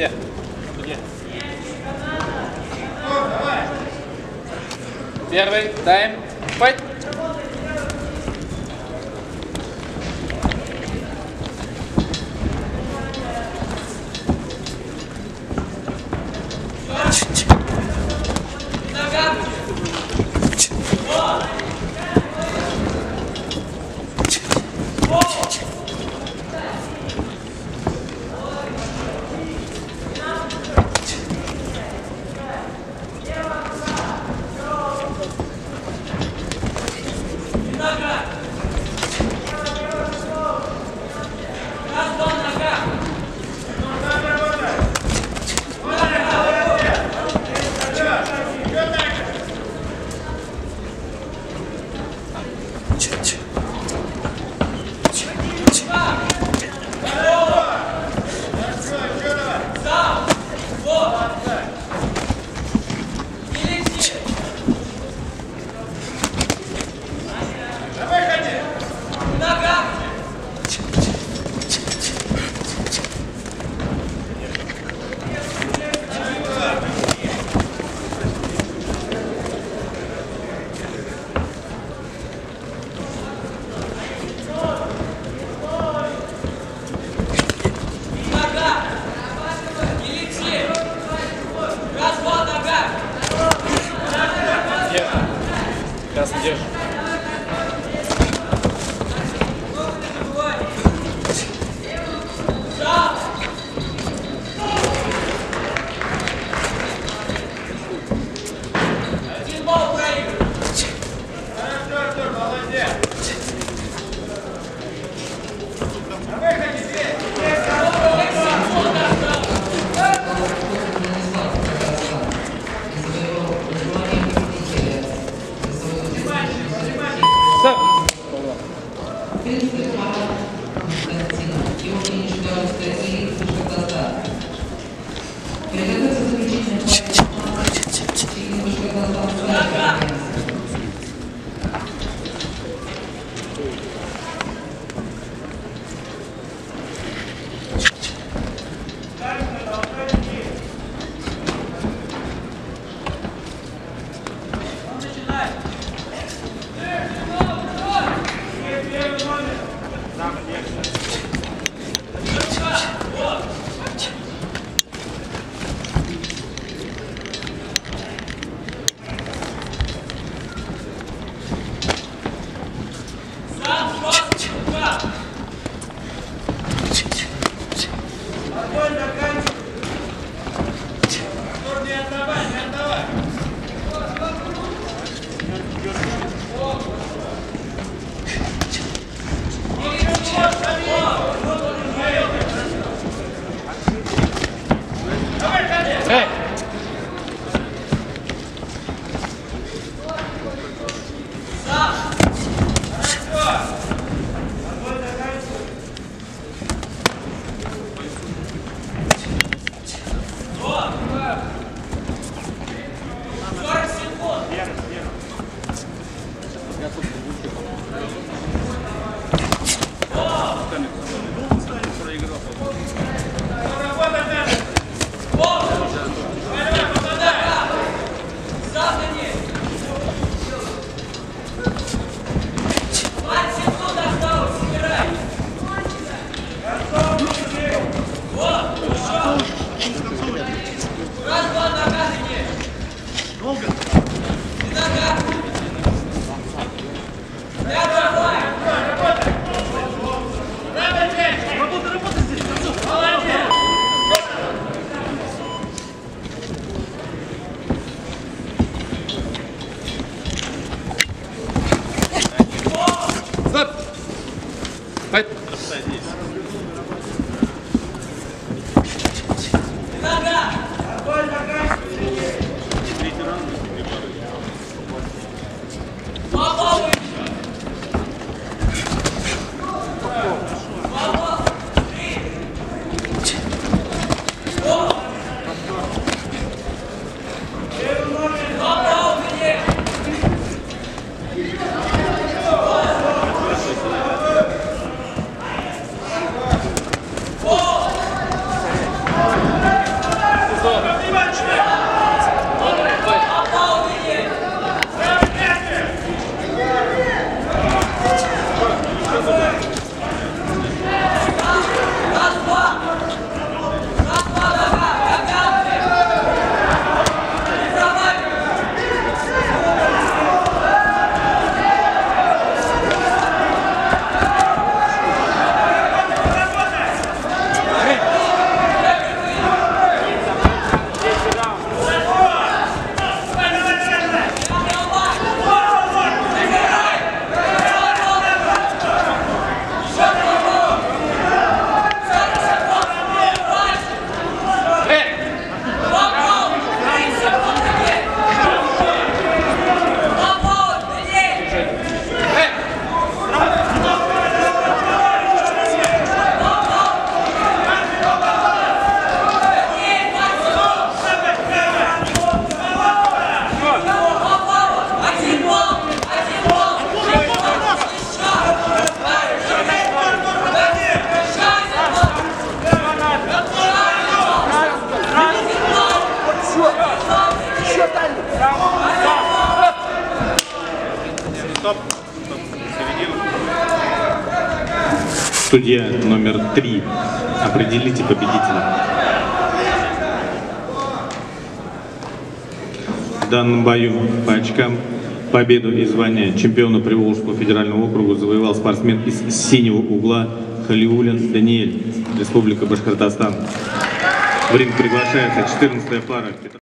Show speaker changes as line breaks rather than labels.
Где? Где? Первый, тайм, файт.
Папа! Середину.
Судья номер три. Определите победителя. В данном бою по очкам победу и звание чемпиона Приволжского федерального округа завоевал спортсмен из синего угла Халиулин Даниэль, Республика Башкортостан. В ринг приглашается 14 пара.